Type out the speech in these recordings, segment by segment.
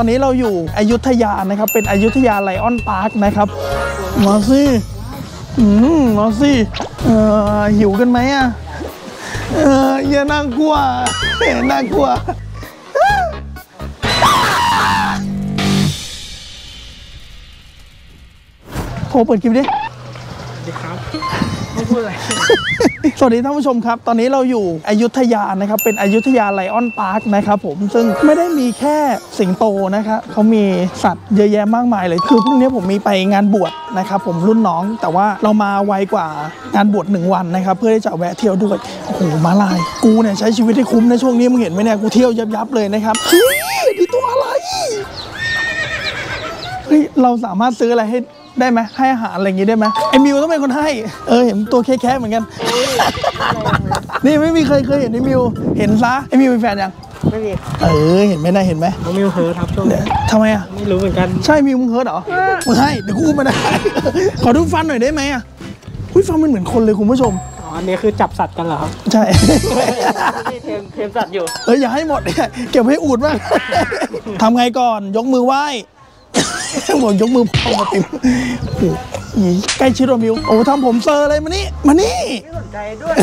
ตอนนี้เราอยู่อยุธยานะครับ เป็นอยุธยา Lion Park นะครับมาสิอืมมาสิเออหิวกันไหมอะเอออย่าน่ากลัวน่ากลัวโทรเปิดคลิปดิสวัสดี สวัสดีท่านผู้ชมครับ ตอนนี้เราอยู่อยุธยานะครับ เป็นอยุธยา Lion Park นะครับผม ซึ่งไม่ได้มีแค่สิงโตนะครับเขามีสัตว์เยอะแยะมากมายเลย คือพรุ่งนี้ผมมีไปงานบวชนะครับผมรุ่นน้อง แต่ว่าเรามาไวกว่างานบวชหนึ่งวันนะครับ เพื่อที่จะแวะเที่ยวด้วย โอ้โห มาลาย กูเนี่ยใช้ชีวิตให้คุ้มในช่วงนี้มึงเห็นไหมเนี่ย กูเที่ยวยับยับๆเลยนะครับ เฮ้ยนี่ตัวอะไร เฮ้ย เราสามารถซื้ออะไรให้ ได้ไหมให้อาหารอะไรอย่างงี้ได้ไหมไอ้มิวต้องเป็นคนให้ เออเห็นตัวแค่ๆเหมือนกัน นี่ไม่มีใครเคยเห็นไอ้มิว เห็นซะไอ้มิวเป็นแฟนยัง ไม่มีเออเห็นไหมนะเห็นไหมน้องมิวเฮิร์ทครับช่วงเดี๋นี้ยวทำไมอะ ไม่รู้เหมือนกัน ใช่มิวมึงเฮิร์ตเหรอมึงให้เดี๋ยวกูอุ้มมาได้ ขอดูฟันหน่อยได้ไหมอะอุ้ยฟันมันเหมือนคนเลยคุณผู้ชม อ๋อ อันนี้คือจับสัตว์กันเหรอครับ ใช่ นี่เทมเทมสัตว์อยู่ เอ้ยอย่าให้หมดเนี่ยเก็บให้อูดบ้าง ทำไงก่อนยกมือไหว้ บอกยกมือพองมาติมโอ้โหใกล้ชิดว่ามิว โอ้ทำผมเซอร์อะไรมานี่ มานี่สนใจด้วย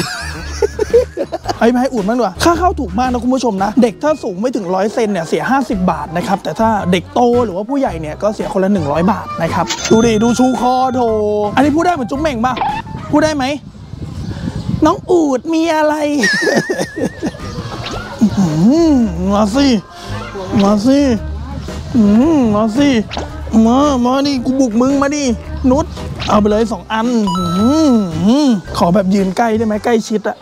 ไอ้ยมาให้อุ่นบ้างดีกว่าค่าเข้าถูกมากนะคุณผู้ชมนะ เด็กถ้าสูงไม่ถึงร้อยเซนเนี่ยเสีย 50 บาทนะครับ แต่ถ้าเด็กโตหรือว่าผู้ใหญ่เนี่ยก็เสียคนละ 100 บาทนะครับ ดูดิ ดูชูคอโถอันนี้พูดได้เหมือนจุ๊บเหม่งป่ะ พูดได้ไหม น้องอูดมีอะไรอื้อหือมาสิ มาสิ อืมมาสิมามาดิกูบุกมึงมาดินุชเอาไปเลยสองอันอืมขอแบบยืนใกล้ได้ไหมใกล้ชิดอะ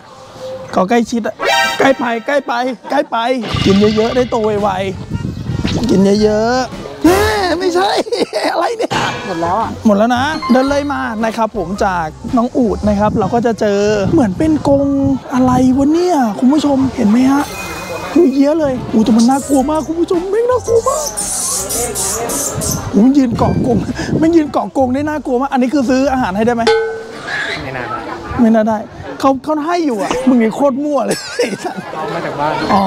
ขอใกล้ชิดอะใกล้ไปใกล้ไป ใกล้ไป กินเยอะๆได้โตไวๆกินเยอะๆแม่ไม่ใช่ อะไรเนี่ยหมดแล้วอะหมดแล้วนะ เดินเลยมานะครับ ผมจากน้องอูดนะครับ เราก็จะเจอเหมือนเป็นกรงอะไรวะเนี่ยคุณผู้ชมเห็นไหมฮะคือเยอะเลยอู้แต่มันน่ากลัวมากคุณผู้ชมแม่งน่ากลัวมากอู้ มันยืนเกาะกรงมันยืนเกาะกรงได้น่ากลัวมาก อันนี้คือซื้ออาหารให้ได้ไหม ไม่นานละไม่น่าได้ เขาเขาให้อยู่อะ มึงนี่โคตรมั่วเลยไอ้สัสเอามาจากบ้าน อ๋อ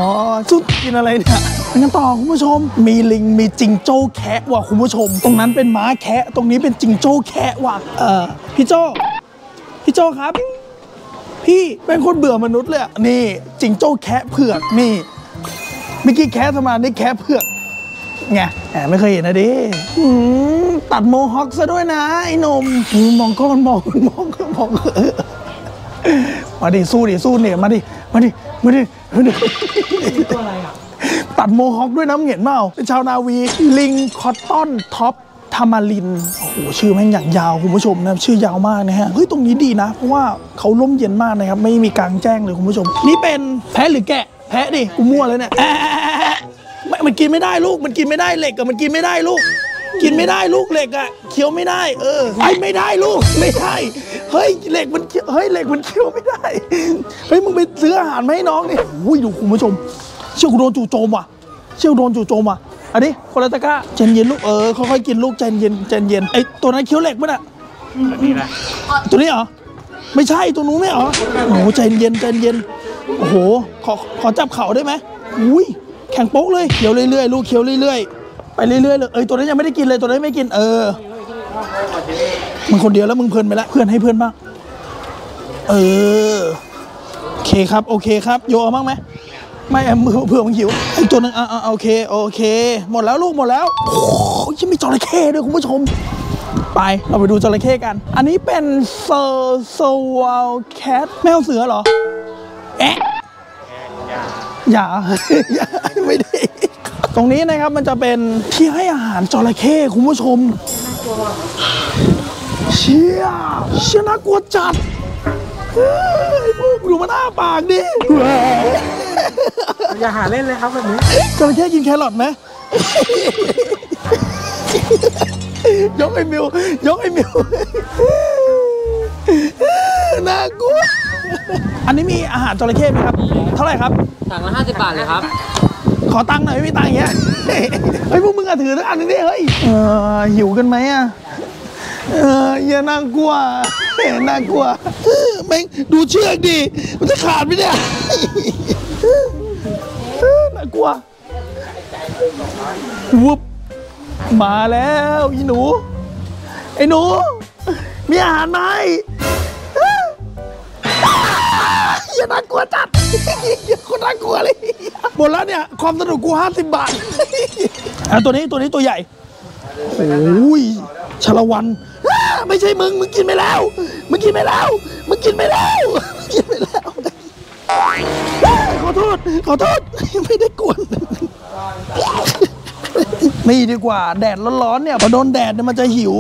ซุดกินอะไรเนี่ยไปกันต่อคุณผู้ชม มีลิงมีจิงโจ้แคะว่ะคุณผู้ชม ตรงนั้นเป็นม้าแคะตรงนี้เป็นจิงโจ้แคะว่ะ เออพี่โจ้พี่โจ้ครับ พี่เป็นคนเบื่อมนุษย์เลยอะนี่จิงโจ้แคะเผือกนี่เมื่อกี้แคระธรรมดานี่แคระเผือก ไงแหมไม่เคยเห็นนะดิอืมตัด mohawk ซะด้วยนะ ไอ้หนมอืมมองก้อนมองมองมองเออมาดิสู้ดิสู้เนี่ยมาดิมาดิมาดิมาดิตัวอะไรอะตัด mohawk ด้วยน้ำเหงียนเมาเป็นชาวนาวีลิง cotton-top tamarin โอ้โห ชื่อแม่งอย่างยาวคุณผู้ชมนะ ชื่อยาวมากนะฮะ เฮ้ย ตรงนี้ดีนะ เพราะว่าเขาร่มเย็นมากนะครับ ไม่มีกลางแจ้งเลยคุณผู้ชม นี่เป็นแพะหรือแกะ แพะดิ กูมั่วเลยเนี่ย ม่มันกินไม่ได้ลูก มันกินไม่ได้เหล็กอะมันกินไม่ได้ลูก กินไม่ได้ลูกเหล็กอะเคี้ยวไม่ได้ เออไอ้ไม่ได้ลูกไม่ได้เฮ้ยเหล็กมันเคี้ยวเฮ้ยเหล็กมันเคี้ยวไม่ได้เฮ้ยมึงไปซื้ออาหารมาให้น้องดิอุ้ยดูคุณผู้ชม เชี่ยวกูโดนจู่โจมว่ะ เชี่ยวโดนจู่โจมว่ะอันนี้คนละตะกร้าใจเย็นลูกเออค่อยๆกินลูกใจเย็นใจเย็นไอตัวนั้นเคี้ยวเหล็กมั้ยน่ะนี่แหละตัวนี้เหรอไม่ใช่ตัวนู้นไม่เหรอโอ้โหใจเย็นใจเย็นโอ้โหขอขอจับเข่าได้ไหมอุ้ย แข็งโป๊กเลยเคี้ยวเรื่อยๆลูกเคี้ยวเรื่อยๆไปเรื่อยๆเลยเอ้ยตัวนั้นยังไม่ได้กินเลยตัวนั้นไม่กินเออมึงคนเดียวแล้วมึงเพลินไปล้วเพื่อนให้เพื่อนบ้างเออโอเคครับโอเคครับ โยเอาบ้างไหมไม่เอมือเผื่อมึงหิวไอ้ตัวนึงอ่าโอเคโอเค หมดแล้วลูกหมดแล้วโอ้ยยังมีจระเข้ด้วยคุณผู้ชม ไปเราไปดูจระเข้กัน อันนี้เป็นเซอร์โซวาลแคทแมวเสือเหรอแอะอย่าอย่า ไม่ได้ ตรงนี้นะครับมันจะเป็นที่ให้อาหารจระเข้คุณผู้ชม เชี่ยเชี่ยน่ากลัวจัดเฮ้ยพวกดูมันอ้าปากดิเฮ้ยอย่าหาเล่นเลยครับแบบนี้จระเข้กินแครอทไหมยกไอ้มิวยกไอ้มิวน่ากลัวอันนี้มีอาหารจระเข้ไหมครับ เท่าไหร่ครับถังละห้าสิบบาทเลยครับข อตังค์หน่อยไม่มีตังค์อย่างเงี้ยเฮ้ยพวกมึงอะถือสักอันนึงดิเฮ้ยเออหิวกันไหมอะเอออย่าน่ากลัวน่ากลัวแม่งดูเชือกดิมันจะขาดไหมเนี่ยน่ากลัววุบมาแล้วอีหนูไอ้หนู มีอาหารไหม อย่าน่ากลัวจัดอย่าคนน่ากลัวเลยหมดแล้วเนี่ย ความสนุกกูห้าสิบบาทอะตัวนี้ตัวนี้ตัวใหญ่โอ้ยชาละวันไม่ใช่มึง มึงกินไปแล้ว มึงกินไปแล้ว มึงกินไปแล้วกินไปแล้ว ขอโทษ ขอโทษ ไม่ได้กวนนี่ดีกว่า แดดร้อนๆเนี่ยพอโดนแดดเนี่ยมันจะหิว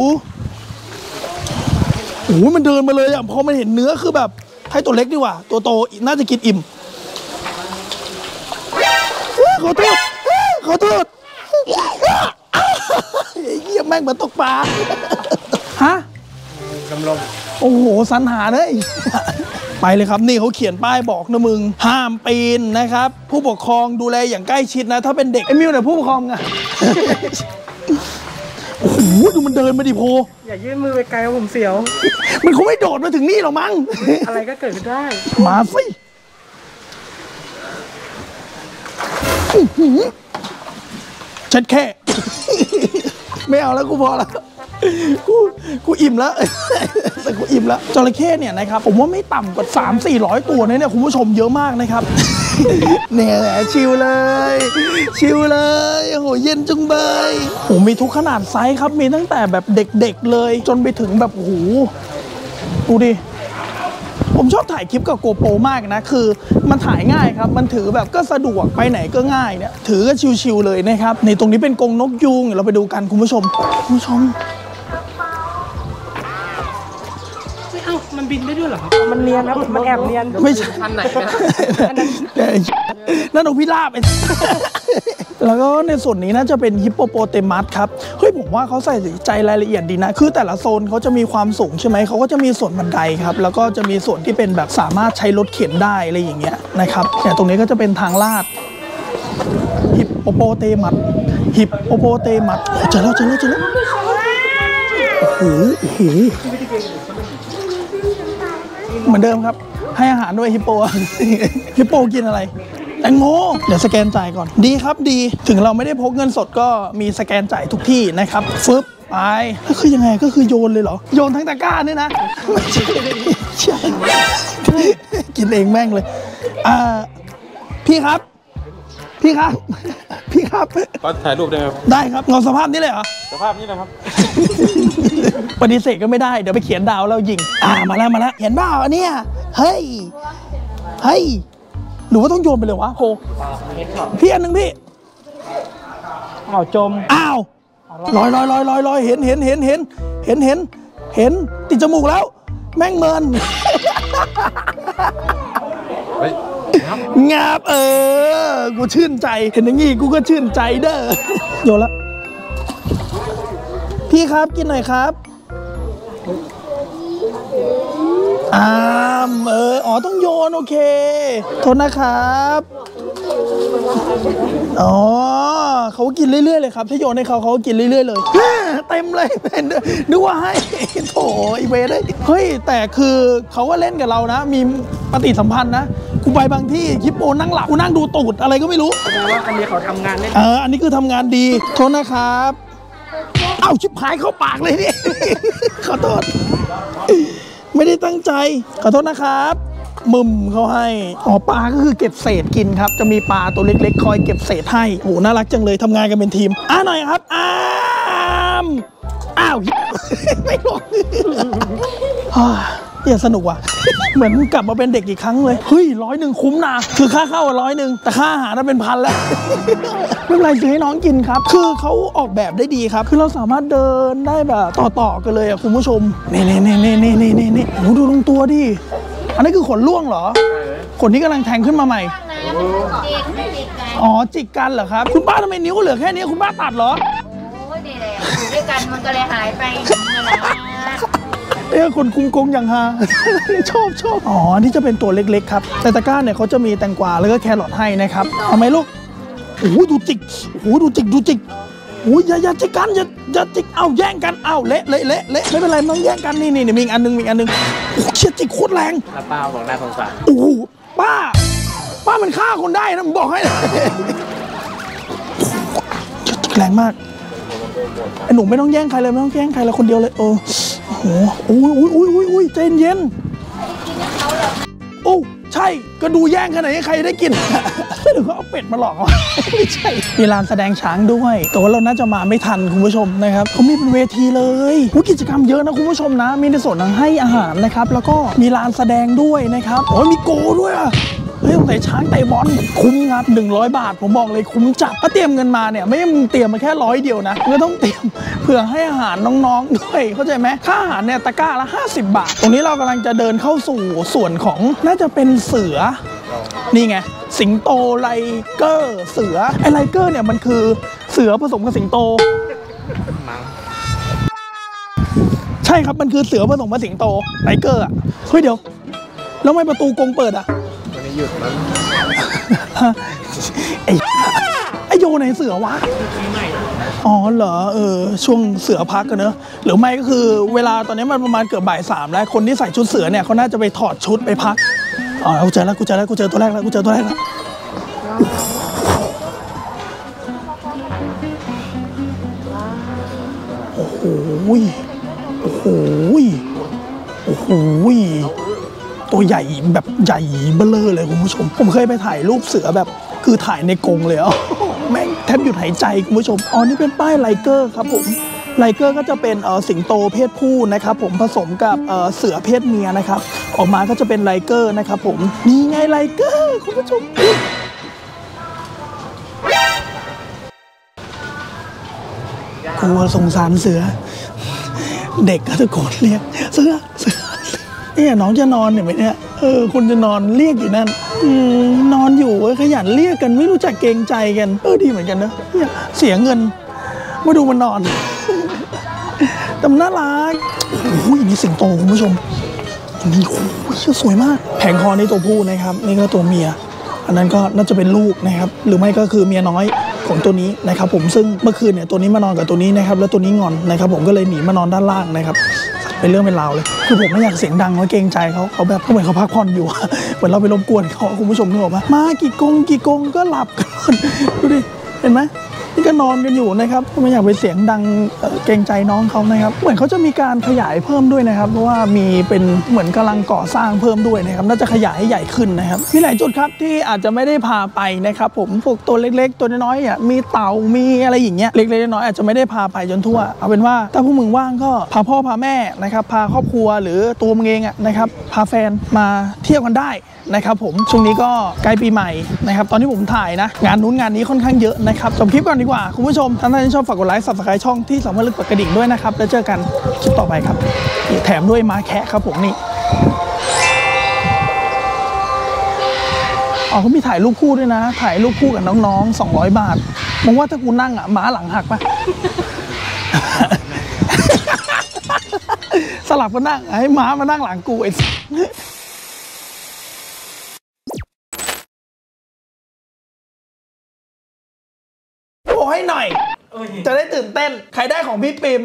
โอ้ยมันเดินมาเลยอะพอมันเห็นเนื้อคือแบบ ให้ตัวเล็กดีกว่า ตัวโตน่าจะกินอิ่มเอ้ยขอโทษเอ้ยขอโทษไอ้เหี้ยแม่งเหมือนตกปลาฮะกำลมโอ้โหสรรหาเลยไปเลยครับนี่เขาเขียนป้ายบอกนะมึง ห้ามปีนนะครับ ผู้ปกครองดูแลอย่างใกล้ชิดนะ ถ้าเป็นเด็กไอ้มิวเนี่ยผู้ปกครองอะโอ้โหดูมันเดินมาดิโพ อย่ายื่นมือไปไกลผมเสียว มันคงไม่โดดมาถึงนี่หรอกมั้ง อะไรก็เกิดขึ้นได้ มาสิอื้อหือฉันแค่ ไม่เอาแล้วกูพอแล้ว กูกูอิ่มแล้วแต่กูอิ่มแล้วจระเข้เนี่ยนะครับผมว่าไม่ต่ำกว่า 3 4 0 0 ตัวนะเนี่ยคุณผู้ชมเยอะมากนะครับเนี่ยชิวเลย ชิวเลยโอ้โหเย็นจุงเบยโหมีทุกขนาดไซส์ครับมีตั้งแต่แบบเด็กๆเลย จนไปถึงแบบโอ้โหดูดิผมชอบถ่ายคลิปกับโกโปรมากนะ คือมันถ่ายง่ายครับ มันถือแบบก็สะดวกไปไหนก็ง่ายเนี่ยถือก็ชิวๆเลยนะครับ ในตรงนี้เป็นกรงนกยูงเราไปดูกันคุณผู้ชม คุณผู้ชม มันบินได้ด้วยเหรอครับ มันเนียนครับ มันแอบเนียน ไม่ใช่พันไหนนะนั่นนกพิราบไอ้แล้วก็ในส่วนนี้น่าจะเป็นฮิปโปโปเตมัสครับ เฮ้ยผมว่าเขาใส่ใจรายละเอียดดีนะ คือแต่ละโซนเขาจะมีความสูงใช่ไหม เขาก็จะมีส่วนบันไดครับ แล้วก็จะมีส่วนที่เป็นแบบสามารถใช้รถเข็นได้อะไรอย่างเงี้ยนะครับเนี่ยตรงนี้ก็จะเป็นทางลาดฮิปโปโปเตมัสฮิปโปโปเตมัสโอ้เจอแล้วเจอแล้วเจอแล้วโอ้โหโอ้โห เหมือนเดิมครับ ให้อาหารด้วยฮิปโปฮิปโปกินอะไรแตงโมเดี๋ยวสแกนจ่ายก่อน ดีครับดี ถึงเราไม่ได้พกเงินสดก็มีสแกนจ่ายทุกที่นะครับฟึบไปก็คือยังไงก็คือโยนเลยเหรอ โยนทั้งตะกร้าเนี่ยนะไม่ใช่ใช่กินเองแม่งเลย อ่า พี่ครับ พี่ครับ พี่ครับก็ถ่ายรูปได้ไหมครับได้ครับเงาสภาพนี้เลยเหรอสภาพนี้นะครับปฏิเสธก็ไม่ได้เดี๋ยวไปเขียนดาวแล้วยิง อ่ามาแล้วมาแล้วเห็นเปล่าอันเนี้ยเฮ้ยเฮ้ยหรือว่าต้องโยนไปเลยวะโพพี่อันหนึ่งพี่เอาจมอ้าวลอยลอยลอยลอยลอยเห็นเห็นเห็นเห็นเห็นเห็นเห็นติดจมูกแล้ว แม่งเมิน งับเออ กูชื่นใจ เห็นอย่างงี้กูก็ชื่นใจเด้อโยนละ พี่ครับกินหน่อยครับอามเออ อ๋อต้องโยน โอเค โทษนะครับอ๋อเขากินเรื่อยๆเลยครับ ถ้าโยนให้เขาเขากินเรื่อยๆเลยเต็มเลยนึกว่าให้โถอีเวเลยเฮ้ยแต่คือเขาก็เล่นกับเรานะ มีปฏิสัมพันธ์นะ ไปบางที่คิปโปนั่งหลับกูนั่งดูตูดอะไรก็ไม่รู้แสดงว่าอันนี้เขาทำงานได้เอออันนี้คือทำงานดีโทษนะครับเอ้าชิบหายเข้าปากเลยนี่ ขอโทษ ไม่ได้ตั้งใจ ขอโทษนะครับมึมเขาให้อ๋อปลาก็คือเก็บเศษกินครับ จะมีปลาตัวเล็กๆ คอยเก็บเศษให้โหน่ารักจังเลยทำงานกันเป็นทีมอ่าหน่อยครับอ้ามอ้าวไม่ลงอ่า เนี่ยสนุกว่ะ เหมือนกลับมาเป็นเด็กอีกครั้งเลย เฮ้ยร้อยหนึ่งคุ้มนะ คือค่าเข้าร้อยหนึ่งแต่ค่าอาหารน่ะเป็นพันแล้ว ไม่เป็นไรซื้อให้น้องกินครับ คือเขาออกแบบได้ดีครับ คือเราสามารถเดินได้แบบต่อๆกันเลยอะคุณผู้ชมนี่นี่นี่นี่นี่นี่นี่นี่โหดูตรงตัวดิ อันนี้คือขนล่วงเหรอ ขนที่กำลังแทงขึ้นมาใหม่น้ำมันจิกจิกไงอ๋อจิกกันเหรอครับ คุณป้าทำไมนิ้วเหลือแค่นี้คุณป้าตัดเหรอ โอ้ยดีแล้วอยู่ด้วยกันมันก็เลยหายไปอย่างนี้นะเอ้ยคนคุมกงอย่างฮา ชอบชอบอ๋ออันนี่จะเป็นตัวเล็กๆครับแต่ตะกร้าเนี่ยเขาจะมีแตงกวาแล้วก็แครอทให้นะครับทำไมลูกโอ้โหดูจิกโอ้โหดูจิกดูจิกโอ้ยอย่าอย่าจิกกันอย่าอย่าจิกเอ้าแย่งกันเอ้าเละเละเละเละไม่เป็นไรไม่ต้องแย่งกันนี่นี่นี่มีอีกอันหนึงมีอีกอันหนึงโอ้โหเชี่ยจิกโคตรแรงแล้วป้าบอกน่าสงสารโอ้โหป้า ป้ามันฆ่าคนได้นะผมบอกให้เลยแรงมากไอ้หนูไม่ต้องแย่งใครเลยไม่ต้องแย่งใครเลยคนเดียวเลยเออ โอ้โหอุ้ยอุ้ยอุ้ยอุ้ยอุ้ยใจเย็นโอ้ใช่ก็ดูแย่งขนาดนี้ใครได้กินหรือเขาเอาเป็ดมาหลอกไม่ใช่มีลานแสดงช้างด้วย แต่ว่าเราน่าจะมาไม่ทันคุณผู้ชมนะครับเขามีเป็นเวทีเลยอุ๊ยกิจกรรมเยอะนะคุณผู้ชมนะ มีในส่วนของให้อาหารนะครับ แล้วก็มีลานแสดงด้วยนะครับโอ้ยมีโกด้วยอะ เฮ้ยสงสัยช้างเตะบอลคุ้มครับ100 บาท ผมบอกเลยคุ้มจัดถ้าเตรียมเงินมาเนี่ยไม่ใช่มึงเตรียมมาแค่ร้อยเดียวนะมึงต้องเตรียมเผื่อให้อาหารน้องๆด้วยเข้าใจไหมค่าอาหารเนี่ยตะกร้าละ 50 บาท ตรงนี้เรากำลังจะเดินเข้าสู่ส่วนของน่าจะเป็นเสือนี่ไงสิงโต liger เสือไอ liger เนี่ยมันคือเสือผสมกับสิงโตใช่ครับมันคือเสือผสมกับสิงโต liger อะเฮ้ยเดี๋ยวแล้วทำไมประตูกรงเปิดอะ ไอ้ไอโยไหนเสือวะ อ๋อเหรอเออช่วงเสือพักกันเนอะหรือไม่ก็คือเวลาตอนนี้มันประมาณเกือบบ่ายสามแล้วคนที่ใส่ชุดเสือเนี่ยเขาน่าจะไปถอดชุดไปพักอ๋อกูเจอแล้วกูเจอแล้วกูเจอตัวแรกแล้วกูเจอตัวแรกแล้วโอ้โหโอ้โหโอ้โห ตัวใหญ่แบบใหญ่เบ้อเลยคุณผู้ชม ผมเคยไปถ่ายรูปเสือแบบคือถ่ายในกรงเลยอะแม่งแทบหยุดหายใจคุณผู้ชมอ๋อนี่เป็นป้ายไลเกอร์ครับผมไลเกอร์ก็จะเป็นสิงโตเพศผู้นะครับผมผสมกับเอ่อเสือเพศเมียนะครับ ออกมาก็จะเป็นไลเกอร์นะครับผมนี่ไงไลเกอร์คุณผู้ชมกลัวสงสารเสือ เด็กก็ตะโกนเรียกเสือเสือ เนี่ยน้องจะนอนเห็นไหมเนี่ยเออคุณจะนอนเรียกอยู่นั่นอืมนอนอยู่เขยันเรียกกันไม่รู้จักเกรงใจกันเออดีเหมือนกันนะเสียเงิน มาดูมันนอนแต่มันน่ารักโอ้ยนี่สิงโตคุณผู้ชมนี่โอ้ยสวยมาก แผงคอนี่ตัวผู้นะครับ นี่ก็ตัวเมีย อันนั้นก็น่าจะเป็นลูกนะครับ หรือไม่ก็คือเมียน้อยของตัวนี้นะครับ ผมซึ่งเมื่อคืนเนี่ยตัวนี้มานอนกับตัวนี้นะครับ แล้วตัวนี้งอนนะครับ ผมก็เลยหนีมานอนด้านล่างนะครับ เป็นเรื่องเป็นราวเลย คือผมไม่อยากเสียงดังว่าเกรงใจเขาเขาแบบเหมือนเขาพักผ่อนอยู่ เหมือนเราไปรบกวนเขาคุณผู้ชมนึกออกปะมากี่กงกี่กงก็หลับกันดูดิ เห็นไหม นี่ก็นอนกันอยู่นะครับไม่อยากไปเสียงดังเกรงใจน้องเขานะครับ เหมือนเขาจะมีการขยายเพิ่มด้วยนะครับ เพราะว่ามีเป็นเหมือนกำลังก่อสร้างเพิ่มด้วยนะครับน่าจะขยายให้ใหญ่ขึ้นนะครับมีหลายจุดครับที่อาจจะไม่ได้พาไปนะครับ ผมพวกตัวเล็กๆ ตัวน้อยๆอะมีเต่ามีอะไรอย่างเงี้ยเล็กๆน้อยๆอาจจะไม่ได้พาไปจนทั่ว เอาเป็นว่าถ้าพวกมึงว่างก็พาพ่อพาแม่นะครับพาครอบครัวหรือตัวมึงเองอะนะครับพาแฟนมาเที่ยวกันได้นะครับผมช่วงนี้ก็ใกล้ปีใหม่นะครับตอนที่ผมถ่ายนะ งานนู้นงานนี้ค่อนข้างเยอะนะครับจบคลิปก่อนดีกว่า คุณผู้ชมท่านที่ชอบฝากกดไลค์ subscribe ช่องที่สามารถลึกกดกระดิ่งด้วยนะครับ แล้วเจอกันคลิปต่อไปครับ แถมด้วยมาแคะครับผมนี่อ๋อเขามีถ่ายรูปคู่ด้วยนะ ถ่ายรูปคู่กับน้องๆ 200 บาทมองว่าถ้ากูนั่งอะม้าหลังหักปะสลับกันนั่งให้ม้ามานั่งหลังกูไอ้ จะได้ตื่นเต้น ใครได้ของพี่ปิม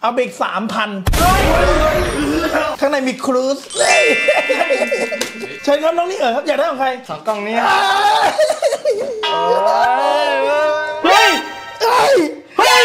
เอาไปอีกสามพันข้างในมีครูซเชิญครับน้องนี่เอ๋ครับ อยากได้ของใครสองกล่องนี้เฮ้ย เฮ้ย เฮ้ย